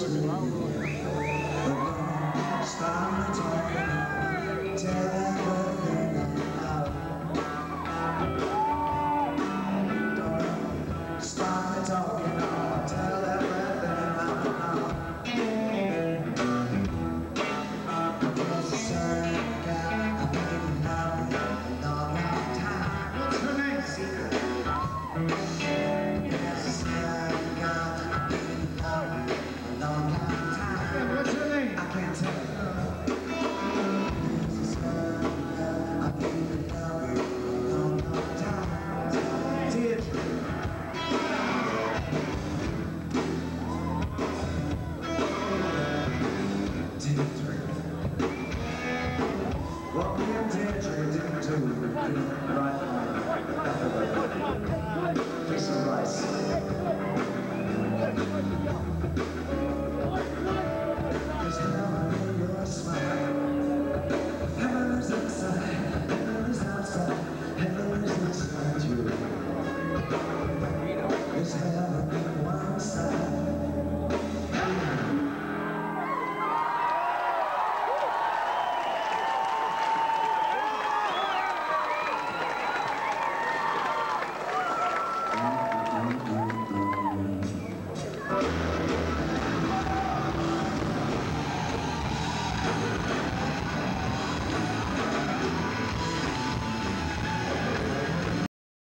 Stop.